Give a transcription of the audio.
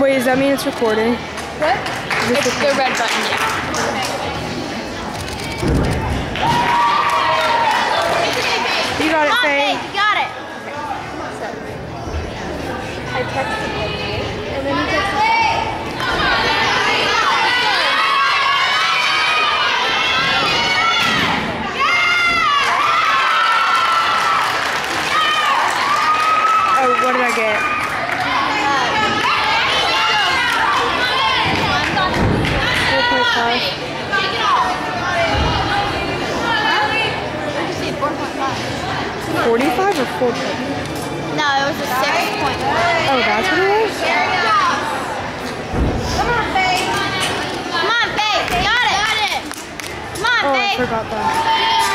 Wait, does that mean it's recording? What? It's the red button, yeah. You got it, Faye. You got it. I texted him. And then he texted Oh, what did I get? Four point five. Forty-five or four? No, it was a six point. Oh, that's what it was. Come on, Faye. Got it. Got it. Come on, Oh, I forgot that.